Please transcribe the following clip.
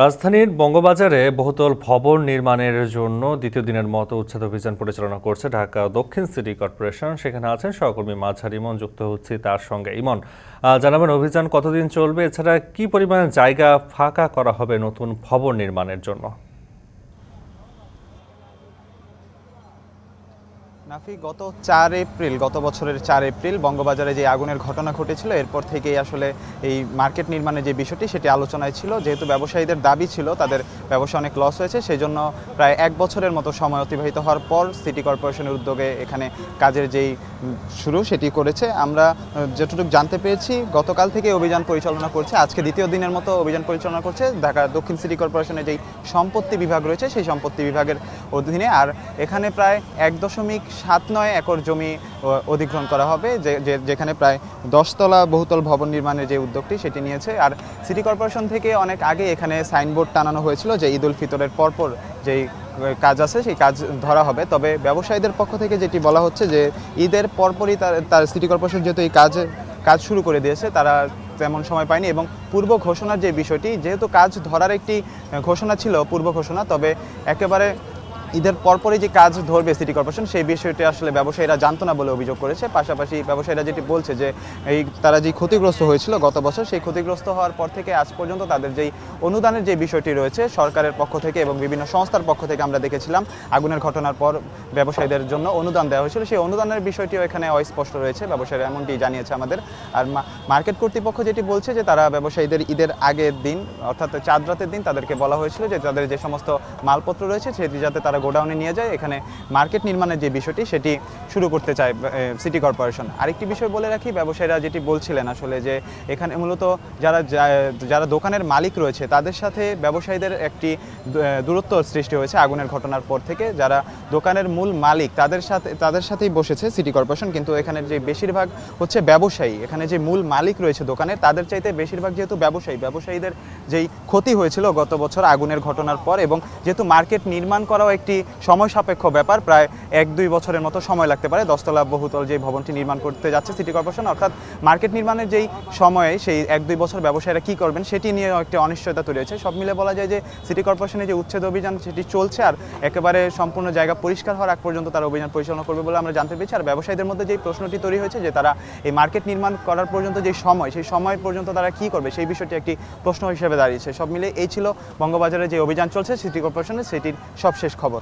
রাজধানীর বঙ্গবাজারে বহুতল ভবন নির্মাণের জন্য দ্বিতীয় দিনের মতো উচ্ছেদ অভিযান পরিচালনা করছে ঢাকা দক্ষিণ সিটি কর্পোরেশন। সেখানে আছেন সহকর্মী মাঝার ইমন, যুক্ত হচ্ছে তার সঙ্গে ইমন। জানাবেন, অভিযান কতদিন চলবে? এছাড়া কি পরিমাণ জায়গা ফাঁকা করা হবে নতুন ভবন নির্মাণের জন্য? নাফি, গত চার এপ্রিল, গত বছরের চার এপ্রিল বঙ্গবাজারে যে আগুনের ঘটনা ঘটেছিল, এরপর থেকেই আসলে এই মার্কেট নির্মাণের যে বিষয়টি, সেটি আলোচনায় ছিল। যেহেতু ব্যবসায়ীদের দাবি ছিল, তাদের ব্যবসা অনেক লস হয়েছে সেই জন্য প্রায় এক বছরের মতো সময় অতিবাহিত হওয়ার পর সিটি কর্পোরেশনের উদ্যোগে এখানে কাজের যেই শুরু, সেটি করেছে। আমরা যতটুকু জানতে পেরেছি, গতকাল থেকে অভিযান পরিচালনা করছে। আজকে দ্বিতীয় দিনের মতো অভিযান পরিচালনা করছে। ঢাকা দক্ষিণ সিটি কর্পোরেশনের যেই সম্পত্তি বিভাগ রয়েছে, সেই সম্পত্তি বিভাগের অধীনে। আর এখানে প্রায় এক দশমিক সাত নয় একর জমি অধিগ্রহণ করা হবে, যে যেখানে প্রায় দশতলা বহুতল ভবন নির্মাণের যে উদ্যোগটি সেটি নিয়েছে। আর সিটি কর্পোরেশন থেকে অনেক আগে এখানে সাইনবোর্ড টানানো হয়েছিল যে ঈদ উল ফিতরের পরপর যেই কাজ আছে সেই কাজ ধরা হবে। তবে ব্যবসায়ীদের পক্ষ থেকে যেটি বলা হচ্ছে যে ঈদের পরপরই তার তার সিটি কর্পোরেশন যেহেতু এই কাজ কাজ শুরু করে দিয়েছে, তারা তেমন সময় পায়নি এবং পূর্ব ঘোষণার যে বিষয়টি, যেহেতু কাজ ধরার একটি ঘোষণা ছিল পূর্ব ঘোষণা, তবে একেবারে ঈদের পরপরই যে কাজ ধরবে সিটি কর্পোরেশন, সেই বিষয়টি আসলে ব্যবসায়ীরা জানতো না বলে অভিযোগ করেছে। পাশাপাশি ব্যবসায়ীরা যেটি বলছে যে, এই তারা যে ক্ষতিগ্রস্ত হয়েছিল গত বছর, সেই ক্ষতিগ্রস্ত হওয়ার পর থেকে আজ পর্যন্ত তাদের যেই অনুদানের যে বিষয়টি রয়েছে, সরকারের পক্ষ থেকে এবং বিভিন্ন সংস্থার পক্ষ থেকে আমরা দেখেছিলাম, আগুনের ঘটনার পর ব্যবসায়ীদের জন্য অনুদান দেওয়া হয়েছিল। সেই অনুদানের বিষয়টিও এখানে অস্পষ্ট রয়েছে। ব্যবসায়ীরা এমনটি জানিয়েছে আমাদের। আর মার্কেট কর্তৃপক্ষ যেটি বলছে যে, তারা ব্যবসায়ীদের ঈদের আগের দিন, অর্থাৎ চাঁদ রাতের দিন তাদেরকে বলা হয়েছিল যে, তাদের যে সমস্ত মালপত্র রয়েছে, সেটি যাতে তারা গোডাউনে নিয়ে যায়, এখানে মার্কেট নির্মাণের যে বিষয়টি, সেটি শুরু করতে চায় সিটি কর্পোরেশন আরেকটি বিষয় বলে রাখি, ব্যবসায়ীরা যেটি বলছিলেন আসলে যে, এখানে মূলত যারা যারা দোকানের মালিক রয়েছে, তাদের সাথে ব্যবসায়ীদের একটি দূরত্ব সৃষ্টি হয়েছে আগুনের ঘটনার পর থেকে। যারা দোকানের মূল মালিক, তাদের সাথে, তাদের সাথেই বসেছে সিটি কর্পোরেশন কিন্তু এখানে যে বেশিরভাগ হচ্ছে ব্যবসায়ী, এখানে যে মূল মালিক রয়েছে দোকানের তাদের চাইতে বেশিরভাগ যেহেতু ব্যবসায়ী, ব্যবসায়ীদের যেই ক্ষতি হয়েছিল গত বছর আগুনের ঘটনার পর, এবং যেহেতু মার্কেট নির্মাণ করাও একটি সময় সাপেক্ষ ব্যাপার। প্রায় এক, দুই বছরের মতো সময় লাগতে পারে দশতলা বহুতল যে ভবনটি নির্মাণ করতে যাচ্ছে সিটি কর্পোরেশন। অর্থাৎ মার্কেট নির্মাণের যেই সময়ে সেই এক, দুই বছর ব্যবসায়ীরা কী করবেন সেটি নিয়ে একটি অনিশ্চয়তা তৈরি হয়েছে। সব মিলে বলা যায় যে সিটি কর্পোরেশনের যে উচ্ছেদ অভিযান সেটি চলছে আর একেবারে সম্পূর্ণ জায়গা পরিষ্কার হওয়ার আগ পর্যন্ত তারা অভিযান পরিচালনা করবে বলে আমরা জানতে পেরেছি। আর ব্যবসায়ীদের মধ্যে যে প্রশ্নটি তৈরি হয়েছে যে তারা এই মার্কেট নির্মাণ করার পর্যন্ত যে সময়, সেই সময় পর্যন্ত তারা কী করবে সেই বিষয়টি একটি প্রশ্ন হিসেবে দাঁড়িয়েছে। সব মিলে এই ছিল বঙ্গবাজারে যে অভিযান চলছে সিটি কর্পোরেশনের, সেটির সবশেষ খবর।